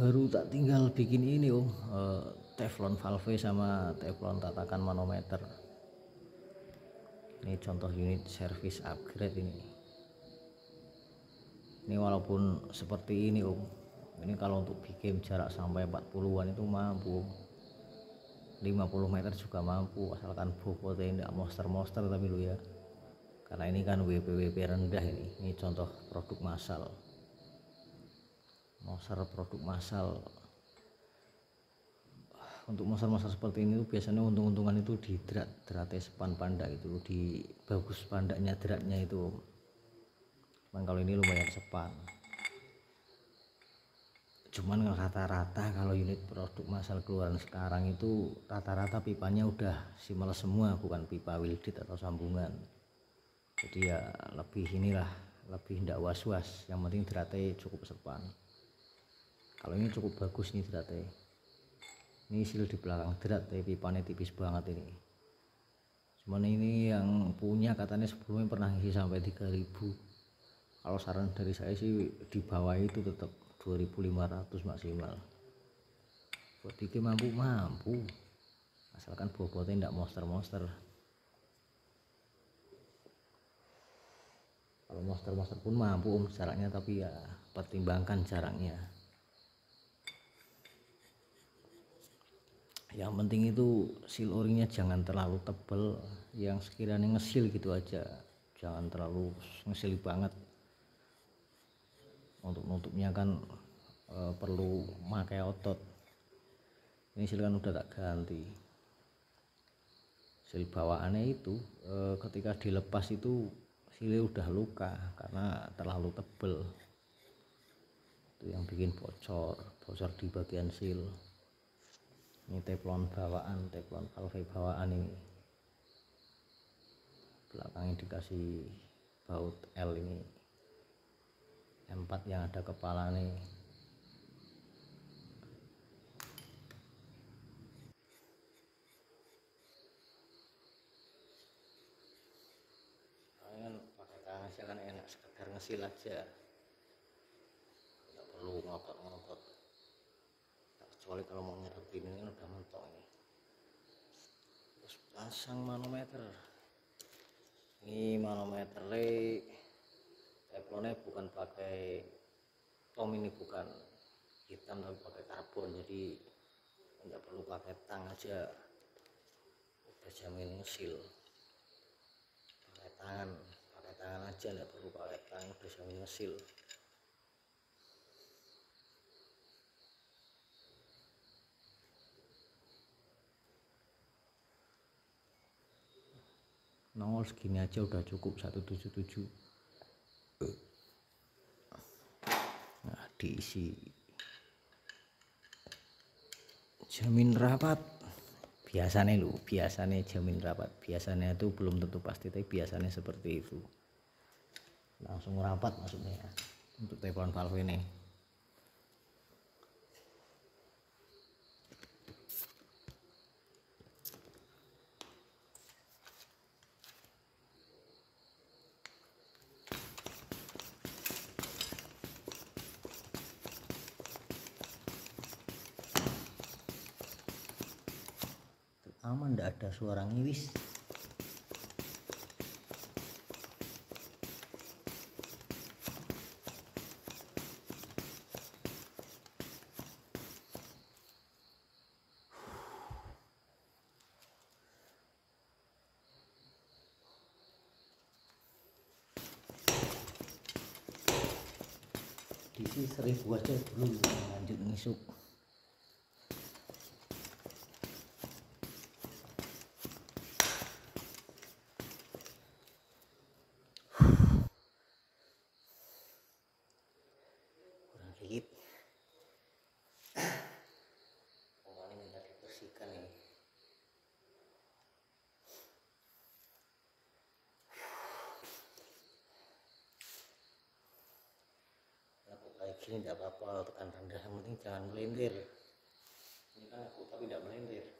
baru tak tinggal bikin ini om. Eh, teflon valve sama teflon tatakan manometer. Ini contoh unit service upgrade ini. Ini walaupun seperti ini om. Ini kalau untuk bikin jarak sampai 40-an itu mampu 50 meter juga mampu asalkan bobotnya tidak monster-monster tapi lu ya. Karena ini kan WP-WP rendah ini. Ini contoh produk massal monster produk massal. Untuk monster-monster seperti ini biasanya untung-untungan itu di drat dratnya sepan panda itu di bagus pandanya dratnya itu. Cuman kalau ini lumayan sepan. Cuman rata-rata kalau unit produk masal keluaran sekarang itu rata-rata pipanya udah simel semua bukan pipa wildit atau sambungan. Jadi ya lebih inilah lebih tidak was-was. Yang penting derate cukup sepan kalau ini cukup bagus nih derate ini sil di belakang derat tapi pipanya tipis banget ini. Cuman ini yang punya katanya sebelumnya pernah ngisi sampai 3000 kalau saran dari saya sih di bawah itu tetap 2500 maksimal. Buat bikin mampu mampu. Asalkan bobotnya tidak monster-monster. Kalau monster-monster pun mampu om jaraknya tapi ya pertimbangkan jaraknya yang penting itu seal o-ringnya jangan terlalu tebel yang sekiranya ngesil gitu aja. Jangan terlalu ngesil banget. Untuk nutupnya kan e, perlu pakai otot. Ini silakan udah tak ganti. Sil bawaannya itu e, ketika dilepas itu silnya udah luka karena terlalu tebel. Itu yang bikin bocor bocor di bagian sil ini teflon bawaan teflon valve bawaan ini. Belakangnya dikasih baut L ini. Empat yang ada kepala nih pakai kan enak sekedar ngesil aja. Nggak perlu ngotot-ngotot kecuali kalau mau nyerapin ini kan udah mentok ini. Terus pasang manometer. Ini manometer teflonnya bukan pakai tom ini bukan hitam tapi pakai karbon. Jadi tidak perlu pakai tang aja. Udah jamin ngesil. Pakai tangan pakai tangan aja tidak perlu pakai tang udah jamin ngesil nongol segini aja udah cukup 177 nah diisi. Jamin rapat. Biasanya lu biasanya jamin rapat. Biasanya itu belum tentu pasti tapi biasanya seperti itu. Langsung rapat maksudnya untuk teflon valve ini ndak ada suara ngiwis. Diisi seribu aja dulu lanjut ngisuk kurang dikit oh ini dibersihkan ini. Aku kayak gini tidak apa-apa tekan rendah. Yang penting jangan melintir. Ini kan aku tapi tidak melintir